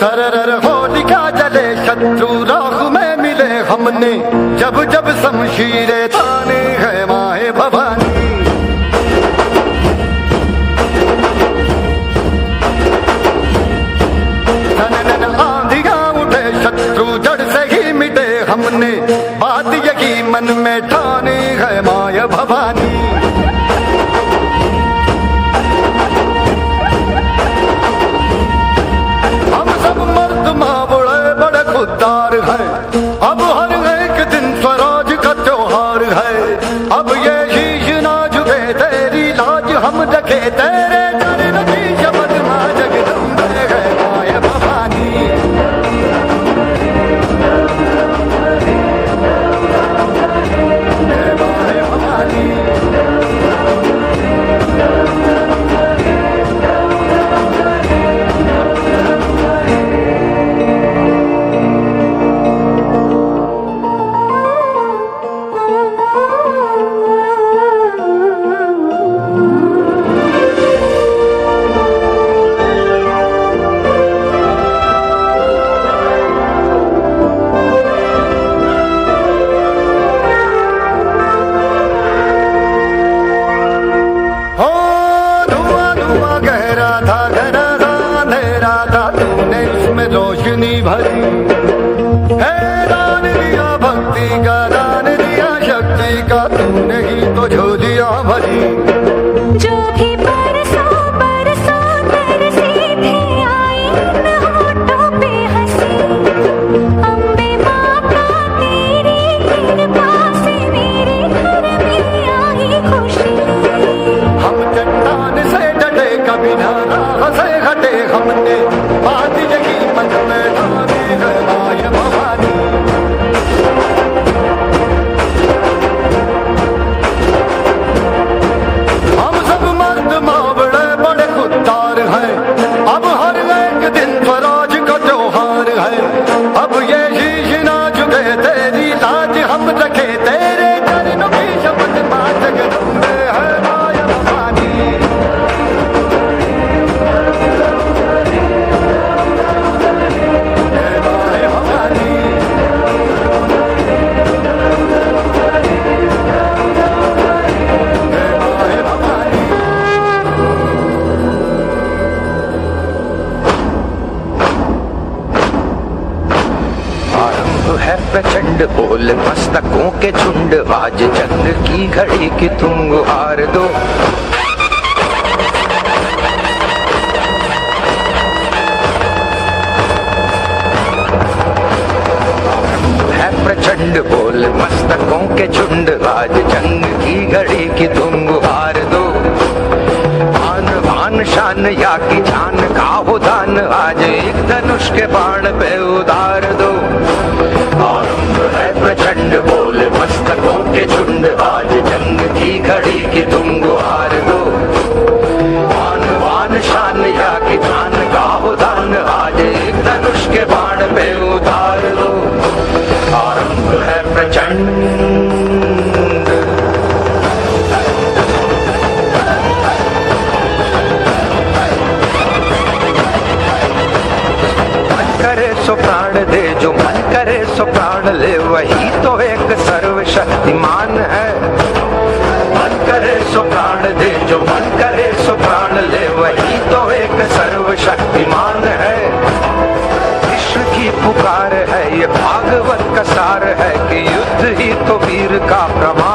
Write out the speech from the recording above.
सरर होलिका जले शत्रु राह में मिले हमने। हम रखे तेरे रोशनी भरी है दान दिया भक्ति का दान दिया शक्ति का तूने ही तो झोलिया भरी जो भी है प्रचंड बोल मस्तकों के झुंड, आज जंग की घड़ी की तुम गुहार दो। प्रचंड बोल मस्तकों के झुंड, आज जंग की घड़ी की तुम गुहार दो। आन बान शान या की जान का हो दान, आज एक धनुष के बाण पे उतार दो। शान या की जान का हो दान आज एक धनुष के बाण पे उतार दो आरंभ है प्रचंड। सो प्राण दे, जो मन करे सो प्राण ले, वही तो एक सर्वशक्तिमान है। मन करे सो प्राण दे, जो मन करे सो प्राण ले, वही तो एक सर्वशक्तिमान है। विश्व की पुकार है, ये भागवत का सार है कि युद्ध ही तो वीर का प्रमाण